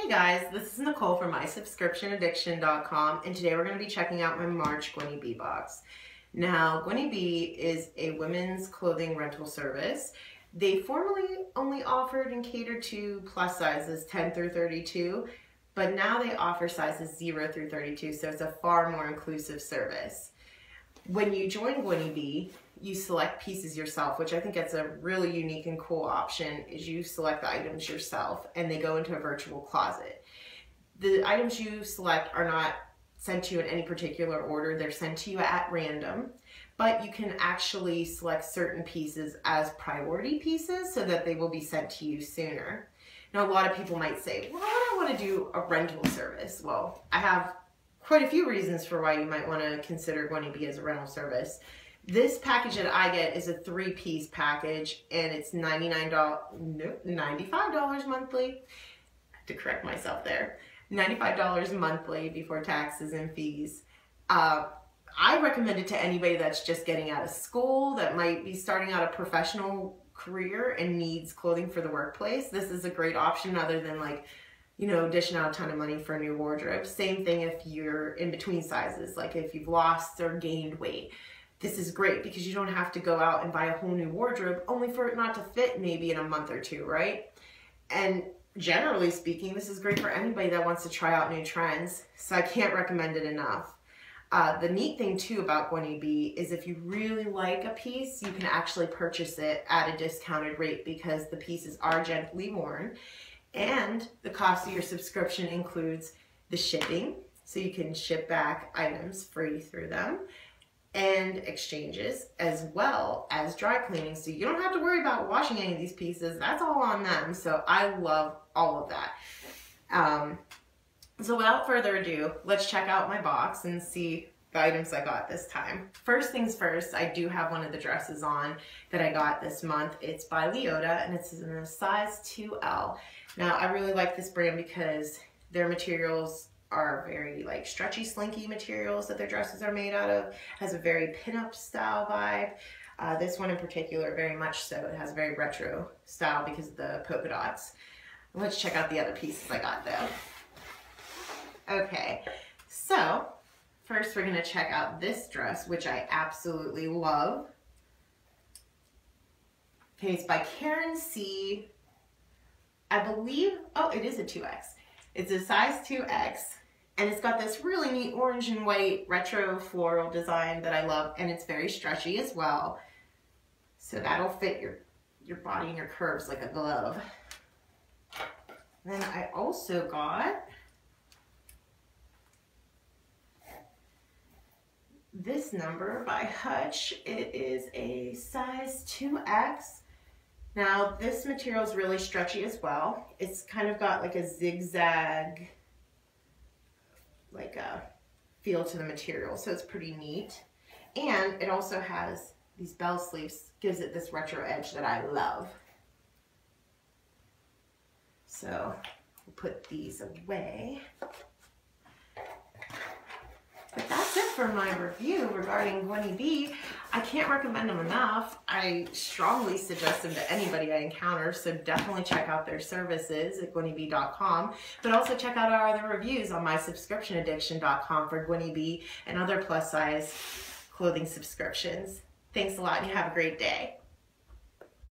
Hey guys, this is Nicole from MySubscriptionAddiction.com and today we're going to be checking out my March Gwynnie Bee box. Now, Gwynnie Bee is a women's clothing rental service. They formerly only offered and catered to plus sizes 10 through 32, but now they offer sizes 0 through 32, so it's a far more inclusive service. When you join Gwynnie Bee, you select pieces yourself, which I think it's a really unique and cool option is you select the items yourself and they go into a virtual closet. The items you select are not sent to you in any particular order. They're sent to you at random, but you can actually select certain pieces as priority pieces so that they will be sent to you sooner. Now, a lot of people might say, well, I don't want to do a rental service. Well, I have quite a few reasons for why you might want to consider Gwynnie Bee as a rental service. This package that I get is a three-piece package, and it's $99, no, $95 monthly. to correct myself there. $95 monthly before taxes and fees. Uh, I recommend it to anybody that's just getting out of school, that might be starting out a professional career and needs clothing for the workplace. This is a great option other than like, you know, dishing out a ton of money for a new wardrobe. Same thing if you're in between sizes, like if you've lost or gained weight this is great because you don't have to go out and buy a whole new wardrobe only for it not to fit maybe in a month or two, right? And generally speaking, this is great for anybody that wants to try out new trends. So I can't recommend it enough. Uh, the neat thing too about Gwynnie Bee is if you really like a piece, you can actually purchase it at a discounted rate because the pieces are gently worn and the cost of your subscription includes the shipping, so you can ship back items free through them and exchanges as well as dry cleaning. So you don't have to worry about washing any of these pieces. That's all on them. So I love all of that. Um, so without further ado, let's check out my box and see the items I got this time. First things first, I do have one of the dresses on that I got this month. It's by Leota and it's in a size 2L. Now I really like this brand because their materials are very like stretchy, slinky materials that their dresses are made out of. Has a very pinup style vibe. Uh, this one in particular, very much so. It has a very retro style because of the polka dots. Let's check out the other pieces I got though. Okay, so first we're gonna check out this dress, which I absolutely love. Okay, it's by Karen C. I believe, oh, it is a 2X. It's a size 2X and it's got this really neat orange and white retro floral design that I love and it's very stretchy as well. So that'll fit your, your body and your curves like a glove. then I also got this number by Hutch. It is a size 2X. Now this material is really stretchy as well. It's kind of got like a zigzag like a feel to the material. So it's pretty neat. And it also has these bell sleeves, gives it this retro edge that I love. So we'll put these away. But that's it for my review regarding Gwynnie Bee. I can't recommend them enough. I strongly suggest them to anybody I encounter, so definitely check out their services at GwynnieBee.com, but also check out our other reviews on MySubscriptionAddiction.com for Gwynnie Bee and other plus size clothing subscriptions. Thanks a lot and you have a great day.